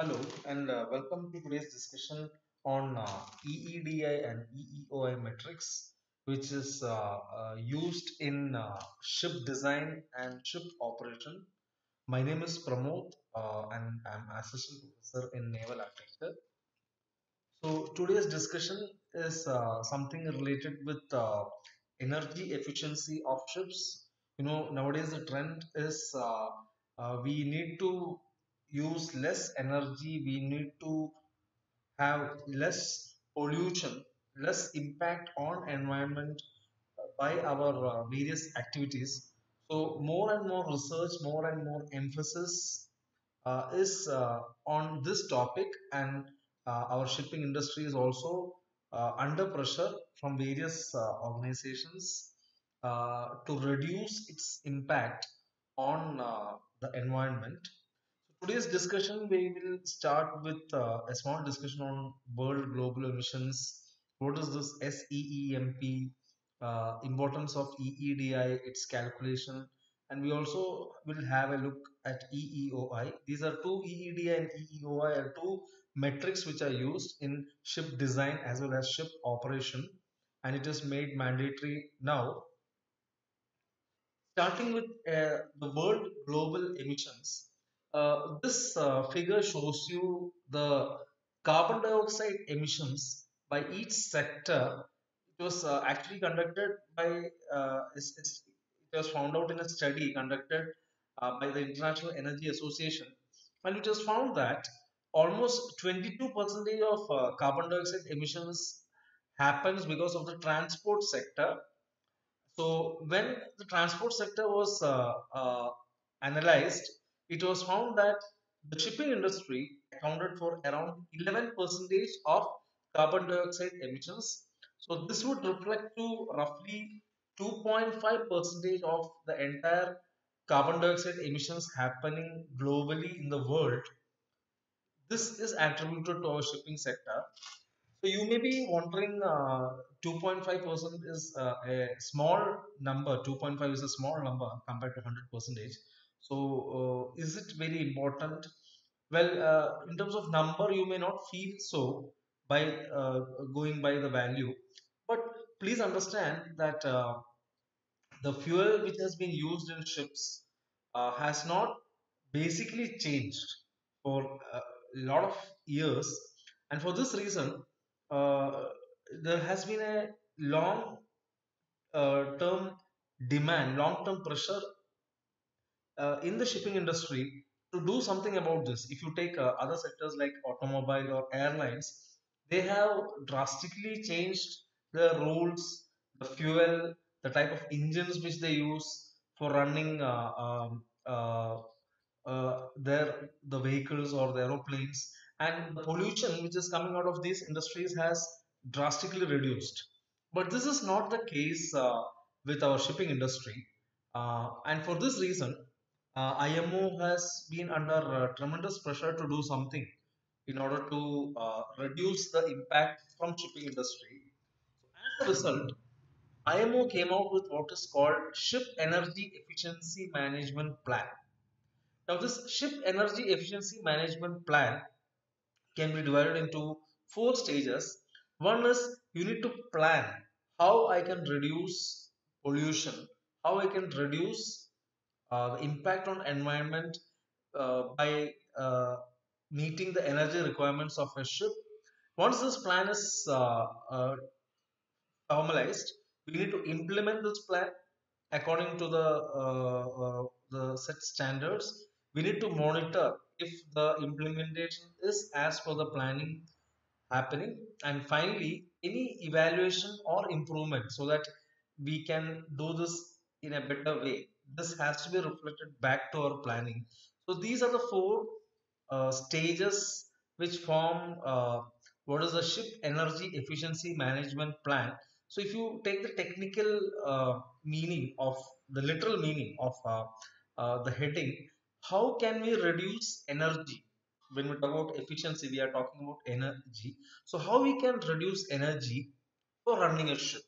Hello and uh, welcome to today's discussion on uh, EEDI and EEOI metrics, which is uh, uh, used in uh, ship design and ship operation. My name is Pramod uh, and I'm assistant professor in naval architecture. So today's discussion is something related with energy efficiency of ships. You know, nowadays the trend is we need to use less energy, we need to have less pollution, less impact on environment by our uh, various activities. So more and more research, more and more emphasis uh, is uh, on this topic, and uh, our shipping industry is also uh, under pressure from various uh, organizations uh, to reduce its impact on uh, the environment. Today's discussion we will start with uh, a small discussion on world global emissions. What is this SEEMP? Uh, importance of EEDI, its calculation, and we also will have a look at EEOI. These are two EEDI and EEOI are two metrics which are used in ship design as well as ship operation, and it is made mandatory now Starting with uh, the world global emissions, uh, this uh, figure shows you the carbon dioxide emissions by each sector. It was uh, actually conducted by, uh, it was found out in a study conducted uh, by the International Energy Association, and it was found that almost 22 percentage of carbon dioxide emissions happens because of the transport sector so when the transport sector was analyzed, it was found that the shipping industry accounted for around 11 percentage of carbon dioxide emissions. So this would reflect to roughly 2.5 percentage of the entire carbon dioxide emissions happening globally in the world. This is attributed to our shipping sector. So you may be wondering, uh, 2.5% is uh, a small number. 2.5 is a small number compared to 100 percentage. So uh, is it very important? Well, uh, in terms of number, you may not feel so by uh, going by the value, but please understand that uh, the fuel which has been used in ships uh, has not basically changed for a lot of years, and for this reason uh, there has been a long term demand, long term pressure uh, in the shipping industry to do something about this. If you take uh, other sectors like automobile or airlines, they have drastically changed the rules, the fuel, the type of engines which they use for running uh, um, uh, uh, their the vehicles or the aeroplanes, and the pollution which is coming out of these industries has drastically reduced. But this is not the case uh, with our shipping industry, uh, and for this reason, IMO has been under uh, tremendous pressure to do something in order to uh, reduce the impact from shipping industry. As a result, IMO came out with what is called Ship Energy Efficiency Management Plan. Now, this Ship Energy Efficiency Management Plan can be divided into four stages. One is you need to plan how I can reduce pollution, how I can reduce uh, impact on environment uh, by uh, meeting the energy requirements of a ship. Once this plan is uh, uh, formalized, we need to implement this plan according to the the set standards. We need to monitor if the implementation is as per the planning happening and finally any evaluation or improvement so that we can do this in a better way this has to be reflected back to our planning. So these are the four uh, stages which form uh, what is the ship energy efficiency management plan. So if you take the technical uh, meaning of the literal meaning of uh, uh, the heading how can we reduce energy? When we talk about efficiency we are talking about energy. So how we can reduce energy for running a ship?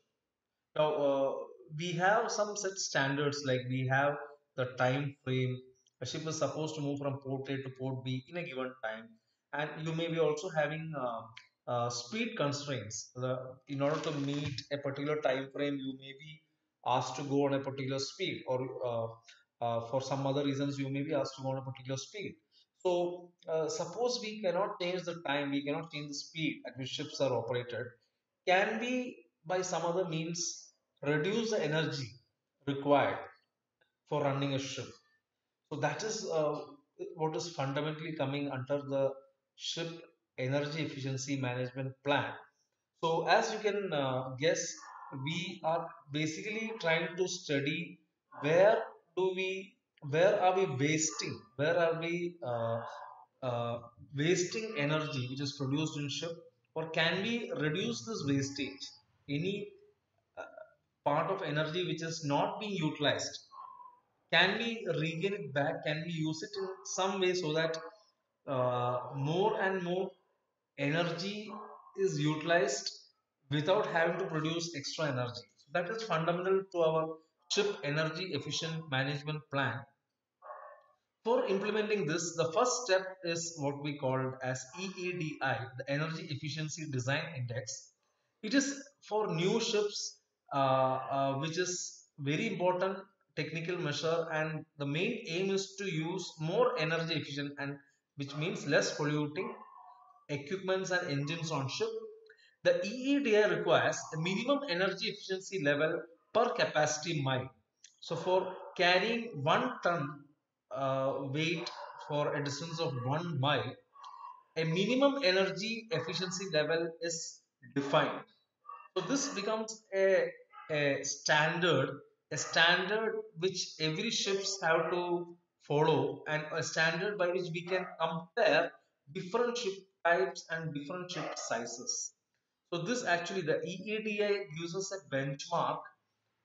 Now uh, we have some set standards like we have the time frame a ship is supposed to move from port a to port b in a given time and you may be also having uh, uh, speed constraints. The, in order to meet a particular time frame, you may be asked to go on a particular speed, or uh, uh, for some other reasons, you may be asked to go on a particular speed. So, uh, suppose we cannot change the time, we cannot change the speed at which ships are operated. Can we, by some other means, reduce the energy required for running a ship? So that is uh, what is fundamentally coming under the ship energy efficiency management plan. So as you can uh, guess, we are basically trying to study where do we, where are we wasting, where are we uh, uh, wasting energy which is produced in ship, or can we reduce this wastage? Any part of energy which is not being utilized can we regain it back? Can we use it in some way so that uh, more and more energy is utilized without having to produce extra energy? So that is fundamental to our ship energy efficient management plan. For implementing this the first step is what we called as eedi the energy efficiency design index. It is for new ships which is very important technical measure and the main aim is to use more energy efficient and which means less polluting equipments and engines on ship. The EEDI requires a minimum energy efficiency level per capacity mile. So for carrying one ton uh, weight for a distance of one mile, a minimum energy efficiency level is defined. So this becomes a, a standard a standard which every ships have to follow and a standard by which we can compare different ship types and different ship sizes. So this actually the EEDI uses a benchmark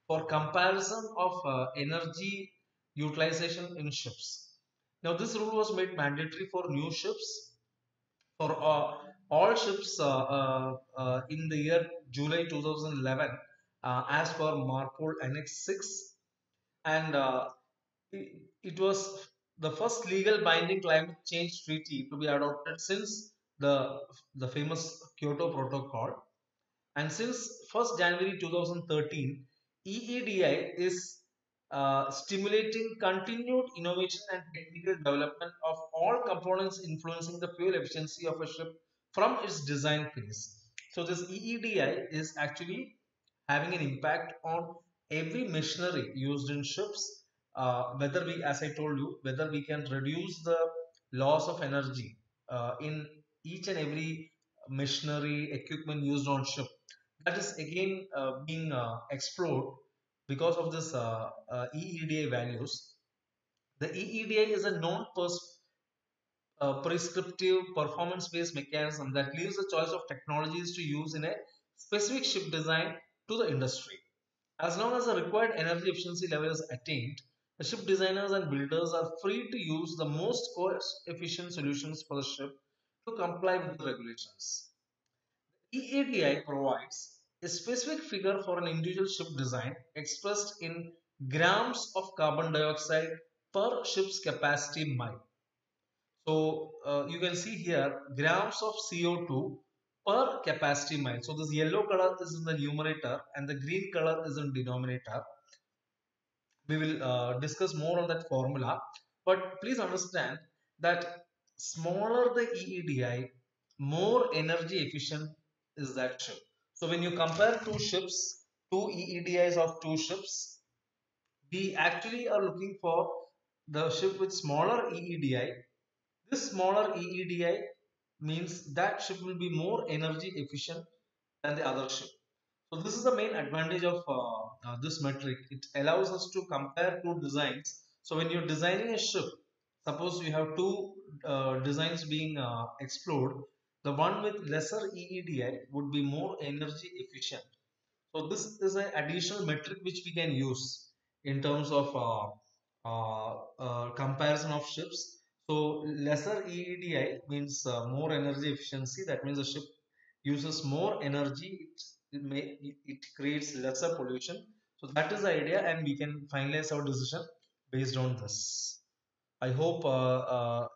for comparison of uh, energy utilization in ships. Now this rule was made mandatory for new ships for uh, all ships uh, uh, uh in the year July 2011 uh, as per MARPOL Annex 6 and uh, it, it was the first legal binding climate change treaty to be adopted since the, the famous Kyoto Protocol and since 1st January 2013 EEDI is uh, stimulating continued innovation and technical development of all components influencing the fuel efficiency of a ship from its design phase. So this EEDI is actually having an impact on every machinery used in ships uh, whether we as i told you whether we can reduce the loss of energy uh, in each and every machinery equipment used on ship. That is again uh, being uh, explored because of this uh, uh, EEDI values. The EEDI is a non prescriptive performance based mechanism that leaves the choice of technologies to use in a specific ship design to the industry. As long as the required energy efficiency level is attained, the ship designers and builders are free to use the most cost efficient solutions for the ship to comply with the regulations. EEDI provides a specific figure for an individual ship design expressed in grams of carbon dioxide per ship's capacity mile. So uh, you can see here grams of CO2 per capacity mile. So this yellow color is in the numerator and the green color is in denominator. We will uh, discuss more on that formula. But please understand that smaller the EEDI, more energy efficient is that ship. So when you compare two ships, two EEDIs of two ships, we actually are looking for the ship with smaller EEDI. This smaller EEDI means that ship will be more energy efficient than the other ship. So this is the main advantage of uh, uh, this metric. It allows us to compare two designs. So when you're designing a ship, suppose you have two uh, designs being uh, explored, the one with lesser EEDI would be more energy efficient. So this is an additional metric which we can use in terms of uh, uh, comparison of ships so lesser EEDI means uh, more energy efficiency. That means the ship uses more energy. It, may, it creates lesser pollution. So that is the idea and we can finalize our decision based on this. I hope uh, uh,